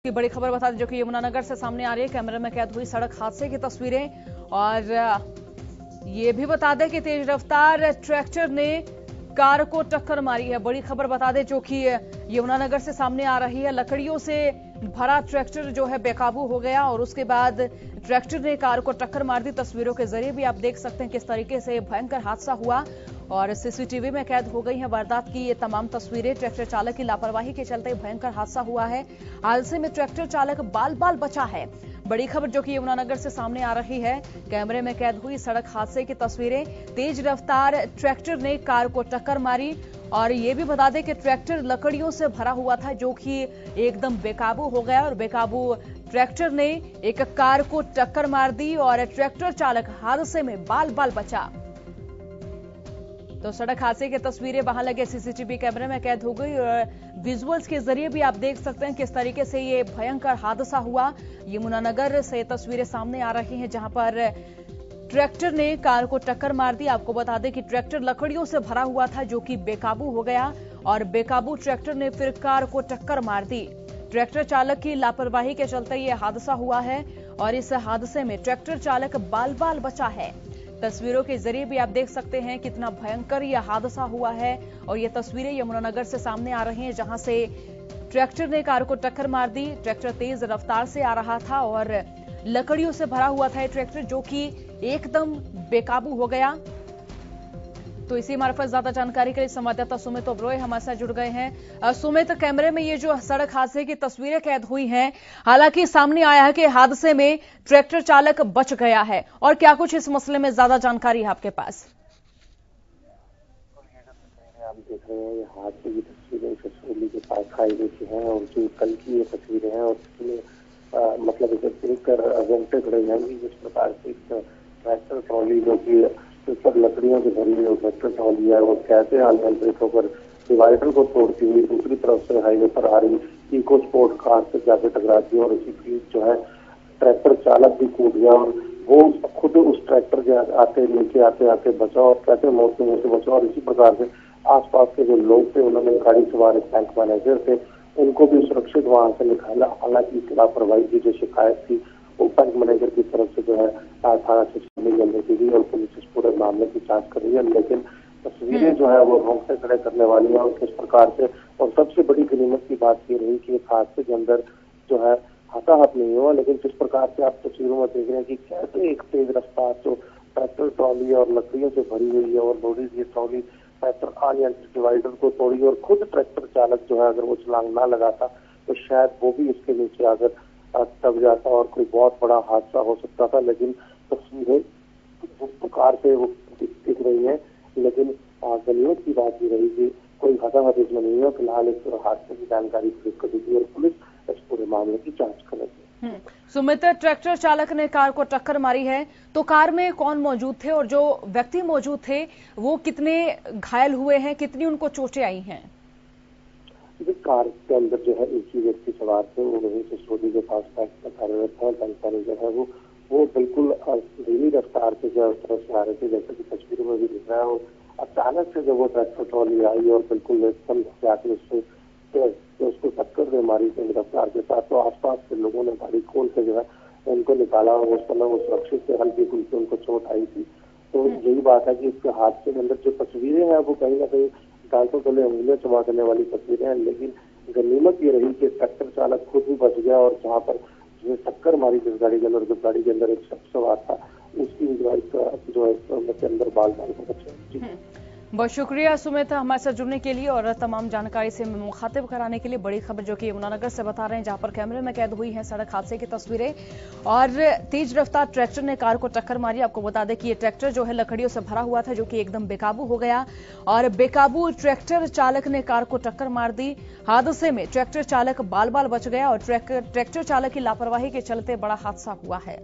की बड़ी खबर बता दें, जो कि यमुनानगर से सामने आ रही है। कैमरे में कैद हुई सड़क हादसे की तस्वीरें। और ये भी बता दें कि तेज रफ्तार ट्रैक्टर ने कार को टक्कर मारी है। बड़ी खबर बता दें, जो कि यमुनानगर से सामने आ रही है। लकड़ियों से भरा ट्रैक्टर जो है बेकाबू हो गया और उसके बाद ट्रैक्टर ने कार को टक्कर मार दी। तस्वीरों के ज़रिए भी आप देख सकते हैं किस तरीके से भयंकर हादसा हुआ और सीसीटीवी में कैद हो गई है वारदात की ये तमाम तस्वीरें। ट्रैक्टर चालक की लापरवाही के चलते भयंकर हादसा हुआ है। हादसे में ट्रैक्टर चालक बाल बाल बचा है। बड़ी खबर जो कि यमुनानगर से सामने आ रही है। कैमरे में कैद हुई सड़क हादसे की तस्वीरें। तेज रफ्तार ट्रैक्टर ने कार को टक्कर मारी और ये भी बता दें कि ट्रैक्टर लकड़ियों से भरा हुआ था, जो कि एकदम बेकाबू हो गया और बेकाबू ट्रैक्टर ने एक कार को टक्कर मार दी और ट्रैक्टर चालक हादसे में बाल बाल बचा। तो सड़क हादसे की तस्वीरें वहाँ लगे, सीसीटीवी कैमरे में कैद हो गई और विजुअल्स के ज़रिए भी आप देख सकते हैं किस तरीके से ये भयंकर हादसा हुआ। यमुनानगर से तस्वीरें सामने आ रही हैं, जहाँ पर ट्रैक्टर ने कार को टक्कर मार दी। आपको बता दें कि ट्रैक्टर लकड़ियों से भरा हुआ था, जो कि बेकाबू हो गया और बेकाबू ट्रैक्टर ने फिर कार को टक्कर मार दी। ट्रैक्टर चालक की लापरवाही के चलते यह हादसा हुआ है और इस हादसे में ट्रैक्टर चालक बाल बाल बचा है। तस्वीरों के ज़रिए भी आप देख सकते हैं कितना भयंकर यह हादसा हुआ है और ये तस्वीरें यमुनानगर से सामने आ रही हैं, जहाँ से ट्रैक्टर ने कार को टक्कर मार दी। ट्रैक्टर तेज रफ्तार से आ रहा था और लकड़ियों से भरा हुआ था यह ट्रैक्टर, जो कि एकदम बेकाबू हो गया। तो इसी मार्फत ज़्यादा जानकारी के लिए संवाददाता सुमित ओब्रोय हमारे साथ जुड़ गए हैं। सुमित, कैमरे में ये जो सड़क हादसे की तस्वीरें कैद हुई हैं, हालाँकि सामने आया है कि हादसे में ट्रैक्टर चालक बच गया है। और क्या कुछ इस मसले में ज़्यादा जानकारी है आपके पास? देख रहे हैं हैं हैं मतलब इसे देख कर घंटे खड़े जाएँगे जिस प्रकार से ट्रैक्टर ट्रॉली जो की पर लकड़ियों से भरी हुई ट्रैक्टर लिया है। वो कैसे अनियंत्रित होकर डिवाइडर को तोड़ती हुई दूसरी तरफ़ से हाईवे पर आ रही इको स्पोर्ट कार से जाके टकराती और इसी बीच जो है ट्रैक्टर चालक भी कूद गया, और वो खुद उस ट्रैक्टर के आते, नीचे आते आते बचा, और कैसे मौत के मुँह से बचा। और इसी प्रकार से आसपास के जो लोग थे, उन्होंने गाड़ी सवार बैंक मैनेजर थे, उनको भी सुरक्षित वहाँ से निकाला। हालाँकि इसकी लापरवाही की जो शिकायत थी, वो बैंक मैनेजर की तरफ़ से जो है थाना से जल्दी की गई और पुलिस इस मामले की जाँच कर रही है लेकिन तस्वीरें जो है वो रोंगटे खड़े करने वाली है और किस प्रकार से और सबसे बड़ी गनीमत की बात ये रही कि हादसे के अंदर जो है हताहत नहीं हुआ लेकिन जिस प्रकार से आप तस्वीरों में देख रहे हैं कि कैसे एक तेज रफ्तार जो ट्रैक्टर ट्रॉली और लकड़ियों से भरी हुई है और लोडी ये ट्रॉली ट्रैक्टर अनियंत्रित डिवाइडर को तोड़ी और खुद ट्रैक्टर चालक जो है अगर वो छलांग ना लगाता तो शायद वो भी इसके नीचे आकर दब जाता और कोई बहुत बड़ा हादसा हो सकता था लेकिन तस्वीरें प्रकार से वो दिख रही है लेकिन गनीमत की बात ये रही कि कोई हताहत इसमें नहीं है फ़िलहाल इस हादसे की जानकारी पुलिस को दी गई और पुलिस इस पूरे मामले की जाँच करेगी सुमित ट्रैक्टर चालक ने कार को टक्कर मारी है तो कार में कौन मौजूद थे और जो व्यक्ति मौजूद थे वो कितने घायल हुए हैं कितनी उनको चोटें आई हैं? कार के अंदर जो है एक ही व्यक्ति सवार थे वो वहीं से सोडी के पास कार्यरत है मैनेजर है वो वो बिल्कुल धीमी रफ्तार से जो तरफ़ से आ रहे थे जैसे कि तस्वीरों में भी दिख रहा है। अचानक से जब वो ट्रैक्टर ट्रॉली आई और बिल्कुल एकदम जाके उससे तो उसको टक्कर दे मारी तेज रफ्तार के साथ तो आसपास के लोगों ने गाड़ी खोल के जो है उनको निकाला और उस समय वो सुरक्षित से हल्की फुल्की उनको चोट आई थी। तो यही बात है कि इसके हादसे के अंदर जो तस्वीरें हैं वो कहीं ना कहीं दांतों लिए उंगलियाँ चबा देने वाली तस्वीरें हैं लेकिन गनीमत ये रही कि ट्रैक्टर चालक खुद भी बच गया और जहाँ पर जिसने टक्कर मारी जिस गाड़ी के अंदर, जिस गाड़ी के अंदर एक शख्स सवार था, उसकी जो है, जो के अंदर बाल बाल को बचे बहुत शुक्रिया सुमित हमारे साथ जुड़ने के लिए और तमाम जानकारी से मुखातिब कराने के लिए बड़ी खबर जो कि यमुनानगर से बता रहे हैं, जहाँ पर कैमरे में कैद हुई है सड़क हादसे की तस्वीरें और तेज रफ्तार ट्रैक्टर ने कार को टक्कर मारी। आपको बता दें कि ये ट्रैक्टर जो है लकड़ियों से भरा हुआ था, जो कि एकदम बेकाबू हो गया और बेकाबू ट्रैक्टर चालक ने कार को टक्कर मार दी। हादसे में ट्रैक्टर चालक बाल बाल बच गया और ट्रैक्टर चालक की लापरवाही के चलते बड़ा हादसा हुआ है।